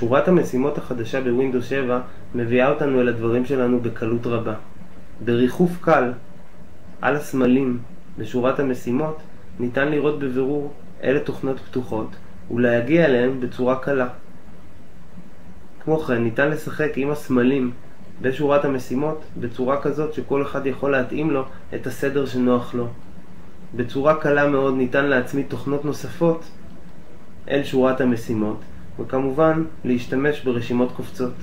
שורת המשימות החדשה בווינדוס 7 מביאה אותנו אל הדברים שלנו בקלות רבה. בריחוף קל על הסמלים בשורת המשימות ניתן לראות בבירור אלה תוכנות פתוחות ולהגיע אליהן בצורה קלה. כמו כן, ניתן לשחק עם הסמלים בשורת המשימות בצורה כזאת שכל אחד יכול להתאים לו את הסדר שנוח לו. בצורה קלה מאוד ניתן להצמיד תוכנות נוספות אל שורת המשימות, וכמובן להשתמש ברשימות קופצות.